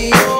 You.